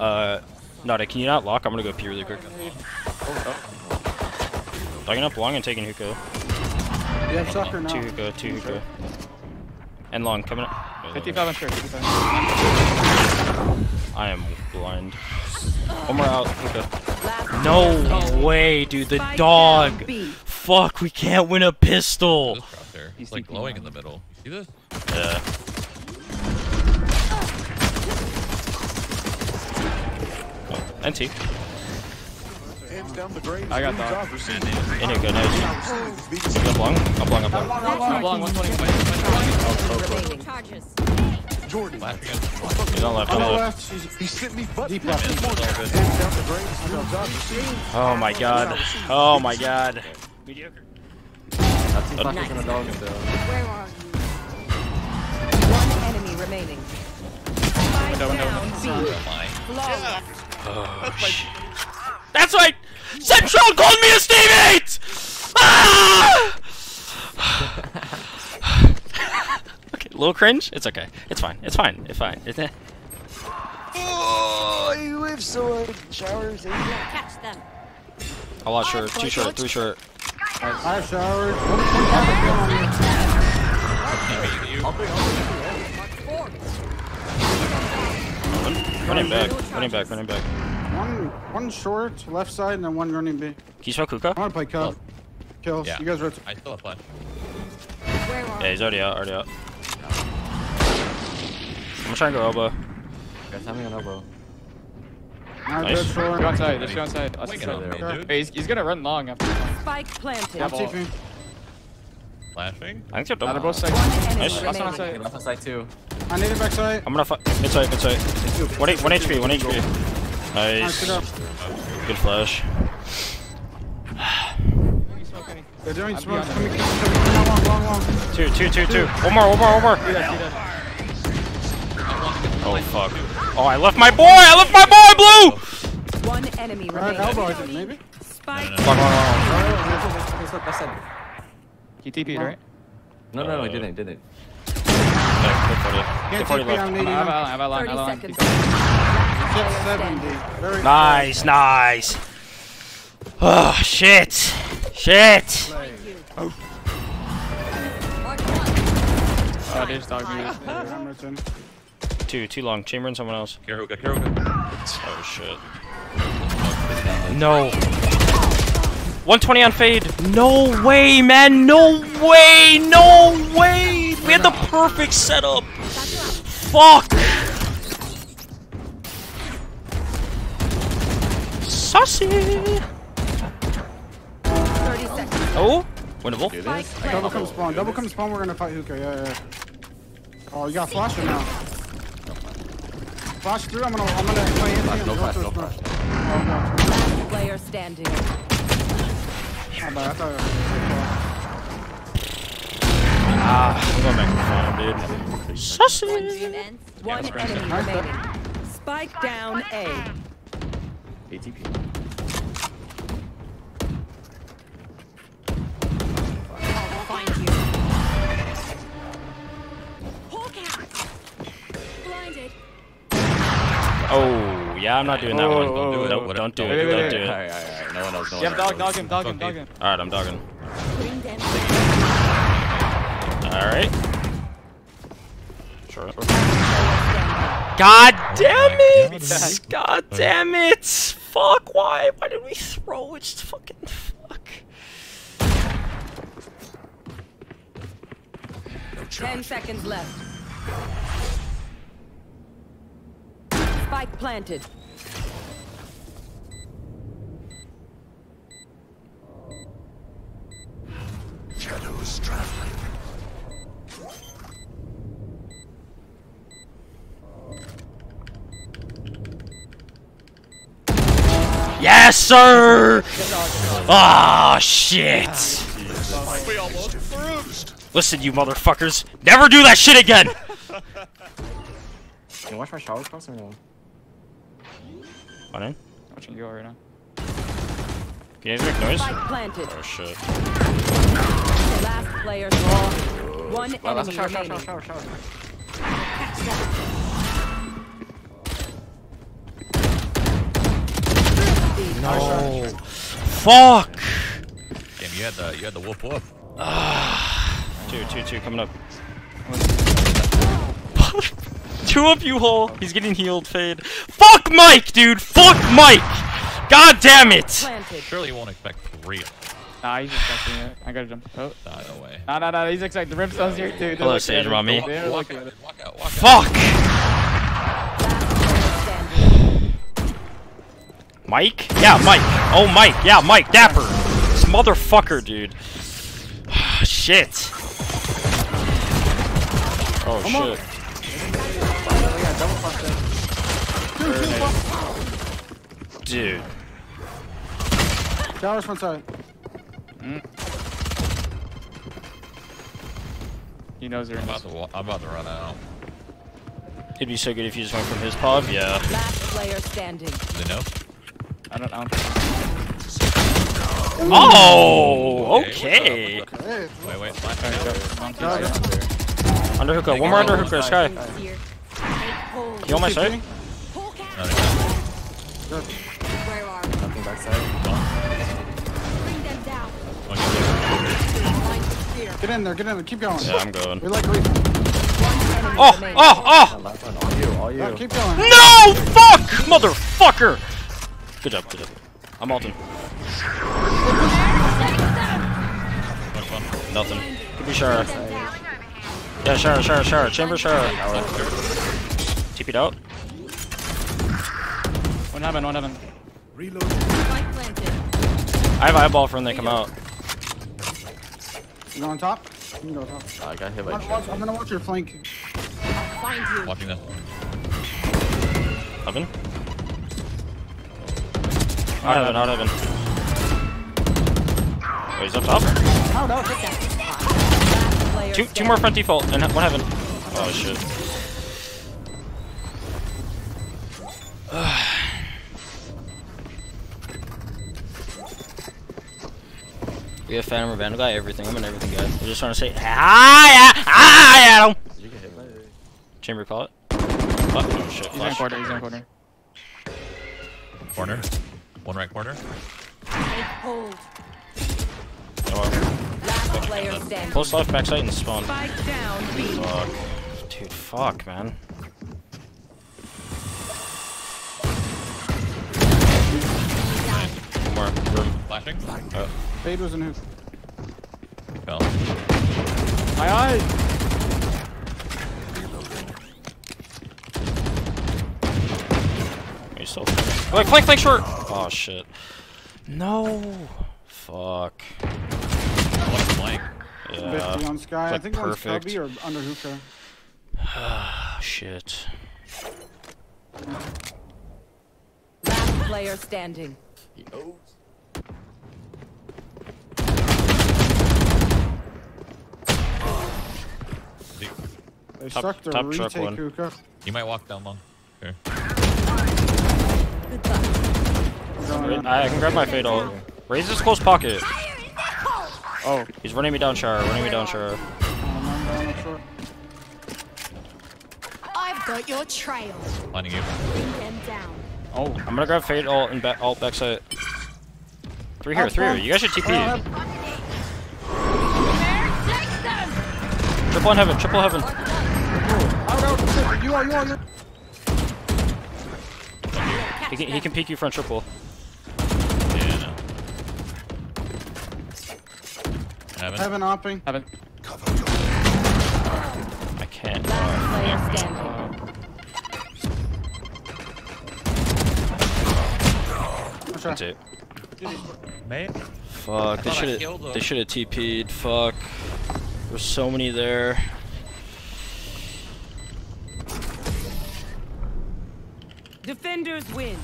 Uh, Nada, can you not lock? I'm gonna go pee really quick. Dogging up long and taking hookah. You have sucker now. Two hookah, two hookah. And long, coming up. 55 on shirt, 55 I am blind. One more out, hookah. No way, dude, the dog! Fuck, we can't win a pistol! He's like glowing in the middle. You see this? Yeah. Oh, NT. I got that. In it, good, nice. Up long, up long, up long. Up long, 120. Remaining. Charges. Flash again. He's on left, On on left. left. He sent me butt Deep left. Oh my god. Oh my god. Mediocre. That's the Nice. dog though. Where are you? One enemy remaining. Spike Window, window, down B. Oh my. Flawless. Oh, shit. That's right! Central called me a teammate! Ah! okay, little cringe? It's okay. It's fine. It's fine. It's fine. It's, eh. Oh, you live so showers. Catch them. A lot short. Two short. Three short. I have showers. Running back. Running back. One, one short, left side, and then one running B. Can you spell Kuka? I want to play cup. Oh. Kills. Yeah. You guys rotate. I still have flash. Yeah, he's already out. Already out. I'm gonna try and go elbow. Guys, having an elbow. Now Nice. Go outside, let's go outside. Let's go. get on me, dude. Hey, he's, he's gonna run long after. Spike planted. I'm ball. Flashing. I think they're Now they're double. both sides. One Nice. Last one remaining. outside. Left side too. I need it backside. I'm gonna fight. Mid-side. Mid-side. One, H- one HP. One HP. Nice. Nice. Good flash. They're doing smoke. beyond Coming, coming, coming, long, long, long. Two, two, two, two. One more, one more, one more. See that, see that. Oh fuck. Oh, I left my boy. I left my boy, Blue. One enemy remaining. elbow, I think, maybe. Spike. Fuck, fuck, fuck, He's left, left side. He TP'd, right? No, no, no, he didn't, he didn't. Can't Good for I'm needing him. have a line, have a line. Keep going. 70. Very Nice, nice. Oh shit. Shit. Oh, me. Hamilton. Two, too long. Chamber and someone else. Oh shit. No. 120 on fade. No way, man. No way. No had the perfect setup. Fuck. Saucy. Oh, winnable. Spike Double come spawn. Double come spawn. We're gonna fight hookah. Yeah, yeah. Oh, you got flasher now. Flash through. I'm gonna. I'm gonna play in. No flash, no flash. Oh, Last player standing. My bad. I thought. Ah, I'm going back to farm, dude. Saucy. One enemy remaining. Spike down A. ATP. I'll find you. Hawk out. Blinded. Oh, yeah, I'm not doing that Oh, one. oh, oh, nope, oh. don't do it. Don't do it. Alright, alright, alright. No one knows, no one Yeah, knows. dog, dog him, dog him, dog him. Alright, I'm dogging. Bring them. Alright. Sure. God damn it! God damn it! Fuck, why? Why did we throw it? Just fucking fuck. Ten seconds left. Spike planted. Yes, sir! Ah, shit! Listen, you motherfuckers, never do that shit again! Can you watch my shower cross or no? One in. Watching you right now. Can you guys make noise? Planted. Oh shit. Last player standing. One Wow, that's a enemy shower, shower, shower, shower, shower. Fuck. Damn, you had the you had the whoop whoop. Two, two, two, coming up. two of you hole. He's getting healed, Fade. Fuck Mike, dude. Fuck Mike. God damn it. Surely you won't expect three. Nah, he's expecting it. I gotta jump. Oh. Nah, no way. Nah, nah, nah, he's expecting. The Brimstone's here too. Hello, Sage. Rami. They're Walk out, walk out, walk out. Fuck. Mike? Yeah, Mike. Oh, Mike. Yeah, Mike. Dapper. This motherfucker, dude. shit. Oh, Come shit. Yeah, double flash there. Dude. Showers front side. He knows they're I'm about to I'm about to run out. It'd be so good if you just went from his pod. Yeah. Last player standing. They know. I don't know. Oh, Okay, okay. Hey, Wait, wait. Flash Alright, go. One, two, Yeah, three. Under hookah. One more under hookah. Skye. Here. You on my side? Hawk No, out. they don't. Where are you? Nothing backside. Bring them down. One kill. Line clear. Get in there, get in there, keep going. Yeah, I'm going. We like Reaper. One Oh, oh, oh! All you. All you. Yeah, keep going. No! Fuck! Motherfucker! Good job, good job. I'm ulting. One, one. Nothing. Could be Shara. Yeah, Shara, Shara, Shara. Chamber, Shara. TP'd out. One heaven, one heaven. Spike. I have eyeball for when they come out. You go on top? You can go on top. I got hit by Watch, watch, I'm gonna watch your flank. Find you. Watching this. Oven. Out heaven, out heaven. Oh, he's up top. How no? Last player Two, two more front default and one heaven. Oh shit. we have Phantom Revenge. We got everything. I'm in everything, guys. We're just trying to say ah, hi, hi, ah, Adam. You get hit by it. Chamber, call it. Oh, oh shit. He's in Flash. quarter, he's in quarter. Corner. One right corner. Take hold. Oh, Last player standing. Close left, backside, and spawn. Spike down. B. Fuck. Dude, fuck, man. One more. Room. Flashing. Uh, Fade was in hook. Fell. Aye, aye. Are you still flanking? Wait, flank, flank short! Oh, shit. No. Fuck. One flank. 50 Yeah. on Skye. I like think one's perfect. Cubby or under hookah. Ah, shit. Last player standing. He owes. They Top- sucked to top truck retake one. hookah. You might walk down long. Here. Good luck. Going Wait, in. I can grab my fade ult. Raise this close pocket. Oh, He's running me down, Char. Running me down, Char. I'm down up short. I've got your trail. Finding you. Bring them down. oh. I'm gonna grab fade ult and back ult backside. Three here, three here. You guys should TP. Triple in heaven, triple heaven. Oh, oh, oh. Out, out, you are, you are. He can, he can peek you front triple. Yeah, no. Heaven. Heaven hopping. Heaven. I can't. Last player standing. Oh. That's it. Mate. Fuck, they I should killed have they should have TP'd. Fuck. There's so many there. Defenders win.